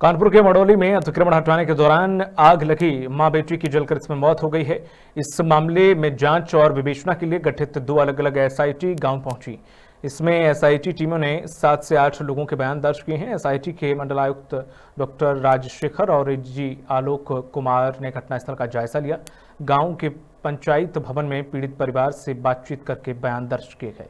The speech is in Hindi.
कानपुर के मड़ौली में अतिक्रमण हटाने के दौरान आग लगी। माँ बेटी की जलकर इसमें मौत हो गई है। इस मामले में जाँच और विवेचना के लिए गठित दो अलग अलग एसआईटी गाँव पहुँची। इसमें एसआईटी टीमों ने सात से आठ लोगों के बयान दर्ज किए हैं। एसआईटी के मंडलायुक्त डॉक्टर राजशेखर और जी आलोक कुमार ने घटनास्थल का जायजा लिया। गाँव के पंचायत भवन में पीड़ित परिवार से बातचीत करके बयान दर्ज किए गए।